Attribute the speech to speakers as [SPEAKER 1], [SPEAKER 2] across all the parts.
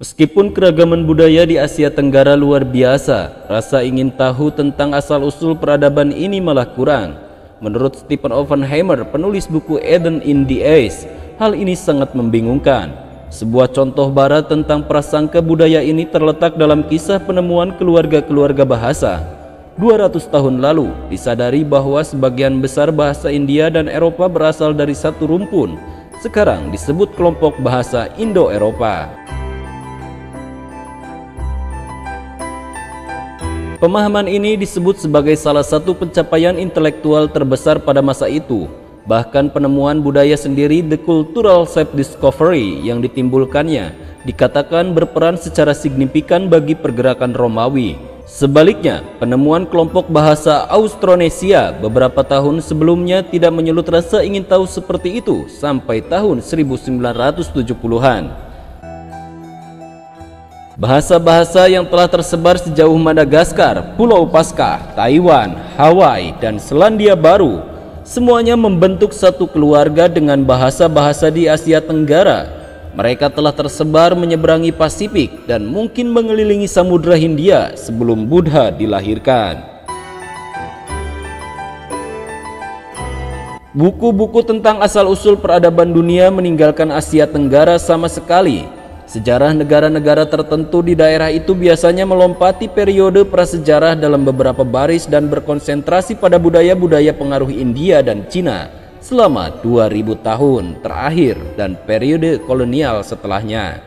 [SPEAKER 1] Meskipun keragaman budaya di Asia Tenggara luar biasa, rasa ingin tahu tentang asal-usul peradaban ini malah kurang. Menurut Stephen Oppenheimer, penulis buku Eden in the East, hal ini sangat membingungkan. Sebuah contoh barat tentang prasangka budaya ini terletak dalam kisah penemuan keluarga-keluarga bahasa. 200 tahun lalu, disadari bahwa sebagian besar bahasa India dan Eropa berasal dari satu rumpun, sekarang disebut kelompok bahasa Indo-Eropa. Pemahaman ini disebut sebagai salah satu pencapaian intelektual terbesar pada masa itu. Bahkan penemuan budaya sendiri The Cultural Self-Discovery yang ditimbulkannya dikatakan berperan secara signifikan bagi pergerakan Romawi. Sebaliknya, penemuan kelompok bahasa Austronesia beberapa tahun sebelumnya tidak menyulut rasa ingin tahu seperti itu sampai tahun 1970-an. Bahasa-bahasa yang telah tersebar sejauh Madagaskar, Pulau Paskah, Taiwan, Hawaii, dan Selandia Baru semuanya membentuk satu keluarga dengan bahasa-bahasa di Asia Tenggara. Mereka telah tersebar menyeberangi Pasifik dan mungkin mengelilingi Samudra Hindia sebelum Buddha dilahirkan. Buku-buku tentang asal-usul peradaban dunia meninggalkan Asia Tenggara sama sekali Sejarah negara-negara tertentu di daerah itu biasanya melompati periode prasejarah dalam beberapa baris dan berkonsentrasi pada budaya-budaya pengaruh India dan Cina selama 2000 tahun terakhir dan periode kolonial setelahnya.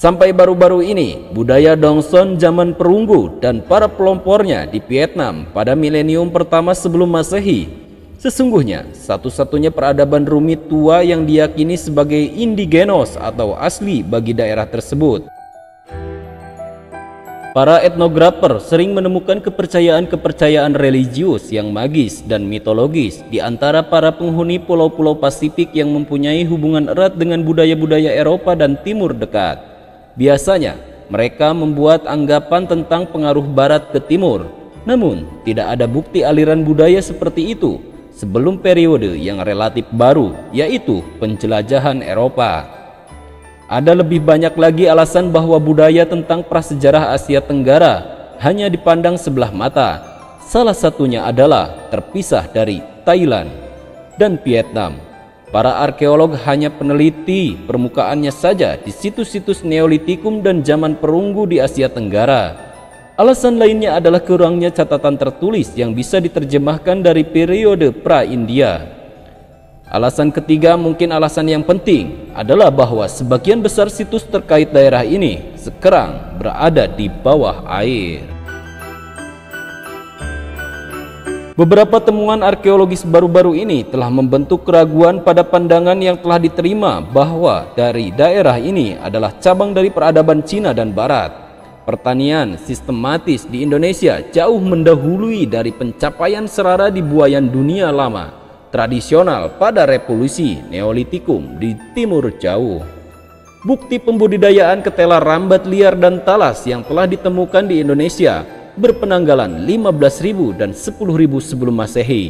[SPEAKER 1] Sampai baru-baru ini, budaya Dongson zaman perunggu dan para pelompornya di Vietnam pada milenium pertama sebelum Masehi Sesungguhnya, satu-satunya peradaban rumit tua yang diyakini sebagai indigenos atau asli bagi daerah tersebut. Para etnografer sering menemukan kepercayaan-kepercayaan religius yang magis dan mitologis di antara para penghuni pulau-pulau Pasifik yang mempunyai hubungan erat dengan budaya-budaya Eropa dan Timur Dekat. Biasanya, mereka membuat anggapan tentang pengaruh Barat ke Timur, namun tidak ada bukti aliran budaya seperti itu sebelum periode yang relatif baru, yaitu penjelajahan Eropa. Ada lebih banyak lagi alasan bahwa budaya tentang prasejarah Asia Tenggara hanya dipandang sebelah mata. Salah satunya adalah terpisah dari Thailand dan Vietnam. Para arkeolog hanya peneliti permukaannya saja di situs-situs Neolitikum dan zaman perunggu di Asia Tenggara. Alasan lainnya adalah kurangnya catatan tertulis yang bisa diterjemahkan dari periode pra-India. Alasan ketiga mungkin alasan yang penting adalah bahwa sebagian besar situs terkait daerah ini sekarang berada di bawah air. Beberapa temuan arkeologis baru-baru ini telah membentuk keraguan pada pandangan yang telah diterima bahwa dari daerah ini adalah cabang dari peradaban Cina dan Barat. Pertanian sistematis di Indonesia jauh mendahului dari pencapaian serara di buayan dunia lama tradisional pada revolusi Neolitikum di timur jauh. Bukti pembudidayaan ketela rambat liar dan talas yang telah ditemukan di Indonesia berpenanggalan 15.000 dan 10.000 sebelum Masehi.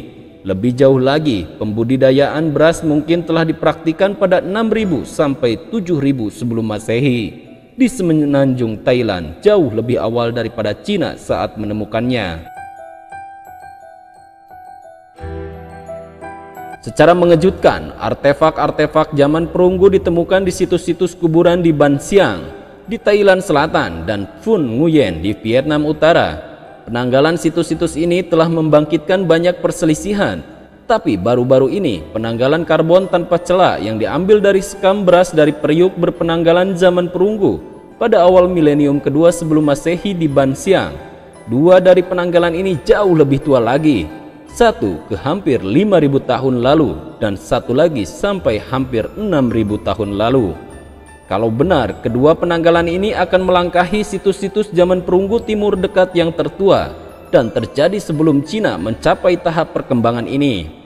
[SPEAKER 1] Lebih jauh lagi, pembudidayaan beras mungkin telah dipraktikkan pada 6.000 sampai 7.000 sebelum Masehi di semenanjung Thailand jauh lebih awal daripada Cina saat menemukannya. Secara mengejutkan, artefak-artefak zaman perunggu ditemukan di situs-situs kuburan di Ban Siang, di Thailand Selatan, dan Phuon Nguyen di Vietnam Utara. Penanggalan situs-situs ini telah membangkitkan banyak perselisihan, tapi baru-baru ini penanggalan karbon tanpa celah yang diambil dari sekam beras dari periuk berpenanggalan zaman perunggu pada awal milenium kedua sebelum masehi di Bansiang. Dua dari penanggalan ini jauh lebih tua lagi. Satu ke hampir 5000 tahun lalu dan satu lagi sampai hampir 6000 tahun lalu. Kalau benar, kedua penanggalan ini akan melangkahi situs-situs zaman perunggu timur dekat yang tertua dan terjadi sebelum Cina mencapai tahap perkembangan ini.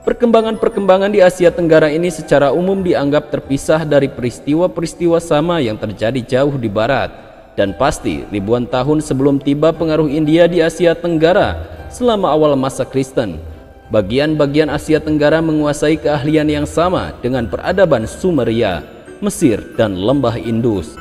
[SPEAKER 1] Perkembangan-perkembangan di Asia Tenggara ini secara umum dianggap terpisah dari peristiwa-peristiwa sama yang terjadi jauh di barat dan pasti ribuan tahun sebelum tiba pengaruh India di Asia Tenggara selama awal masa Kristen. Bagian-bagian Asia Tenggara menguasai keahlian yang sama dengan peradaban Sumeria. Mesir, dan lembah Indus.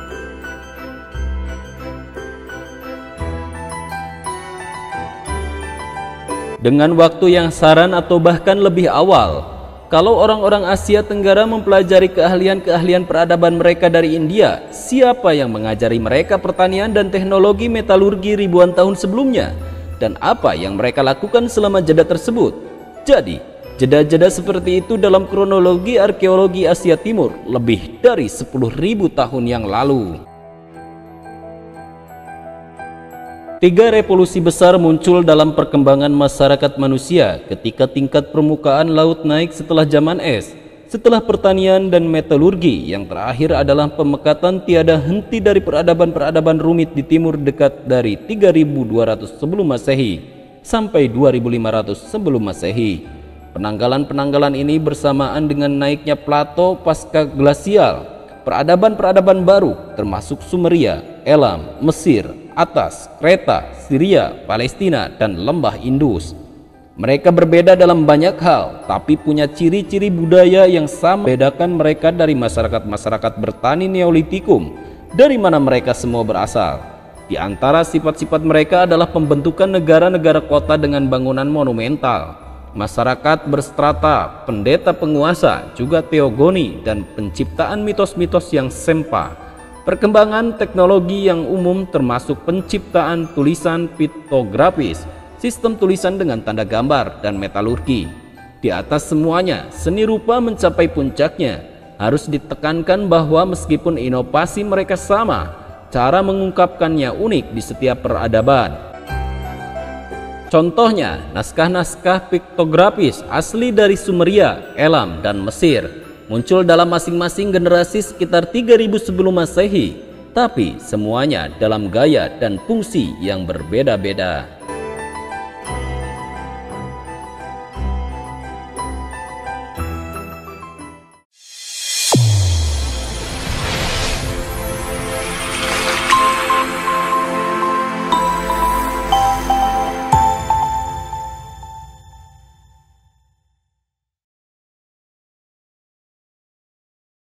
[SPEAKER 1] Dengan waktu yang saran atau bahkan lebih awal, kalau orang-orang Asia Tenggara mempelajari keahlian-keahlian peradaban mereka dari India, siapa yang mengajari mereka pertanian dan teknologi metalurgi ribuan tahun sebelumnya? Dan apa yang mereka lakukan selama jeda tersebut? Jadi, jeda-jeda seperti itu dalam kronologi arkeologi Asia Timur lebih dari 10.000 tahun yang lalu. Tiga revolusi besar muncul dalam perkembangan masyarakat manusia ketika tingkat permukaan laut naik setelah zaman es. Setelah pertanian dan metalurgi, yang terakhir adalah pemekatan tiada henti dari peradaban-peradaban rumit di timur dekat dari 3200 sebelum Masehi sampai 2500 sebelum Masehi. Penanggalan-penanggalan ini bersamaan dengan naiknya plato pasca glasial, peradaban-peradaban baru termasuk Sumeria, Elam, Mesir, atas, Kreta, Syria, Palestina, dan lembah Indus. Mereka berbeda dalam banyak hal, tapi punya ciri-ciri budaya yang sama bedakan mereka dari masyarakat-masyarakat bertani Neolitikum, dari mana mereka semua berasal. Di antara sifat-sifat mereka adalah pembentukan negara-negara kota dengan bangunan monumental, masyarakat berstrata, pendeta penguasa, juga teogoni, dan penciptaan mitos-mitos yang sempa Perkembangan teknologi yang umum termasuk penciptaan tulisan piktografis, sistem tulisan dengan tanda gambar, dan metalurgi. Di atas semuanya, seni rupa mencapai puncaknya. Harus ditekankan bahwa meskipun inovasi mereka sama, cara mengungkapkannya unik di setiap peradaban. Contohnya, naskah-naskah piktografis asli dari Sumeria, Elam, dan Mesir muncul dalam masing-masing generasi sekitar 3000 sebelum masehi, tapi semuanya dalam gaya dan fungsi yang berbeda-beda.